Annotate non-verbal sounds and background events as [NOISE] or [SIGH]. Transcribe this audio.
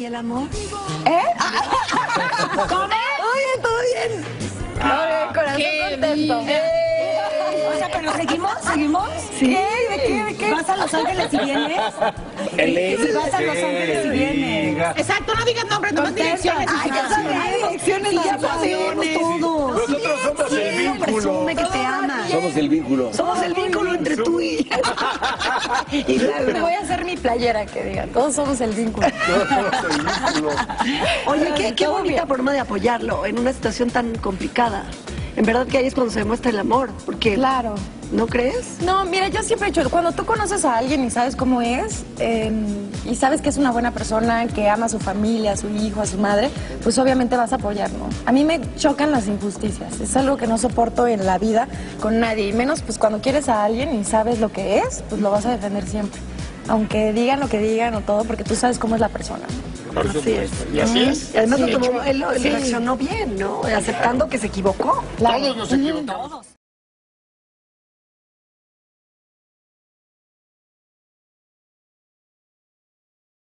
¿Y el amor? ¿Eh? [LAUGHS] ¿Todo bien? ¿Todo bien? Bien, corazón contento. O sea, pero seguimos, seguimos. ¿Qué? ¿De qué? ¿De qué? ¿Vas a Los Ángeles y vienes? Si vas a Los Ángeles y vienes. Exacto, no digas nombre, no direcciones. Ay, ya sabes, direcciones, ya sabemos todo. Nosotros somos el vínculo. Presume que te ama. Somos el vínculo. Somos el vínculo entre tú y... [LAUGHS] y Me voy a hacer mi playera que diga, todos somos el vínculo. Somos el vínculo. Oye, qué, bonita bien. forma de apoyarlo en una situación tan complicada. En verdad que ahí es cuando se demuestra el amor, porque... Claro. ¿No crees? No, mira, yo siempre he dicho, cuando tú conoces a alguien y sabes cómo es, eh, y sabes que es una buena persona, que ama a su familia, a su hijo, a su madre, pues obviamente vas a apoyar, ¿no? A mí me chocan las injusticias, es algo que no soporto en la vida con nadie, y menos pues cuando quieres a alguien y sabes lo que es, pues lo vas a defender siempre. Aunque digan lo que digan o todo, porque tú sabes cómo es la persona. Así es. Y así es. Y además Sí. lo tomó- él, él Sí. reaccionó bien, ¿no? Aceptando que se equivocó. Claro. Todos nos equivocamos.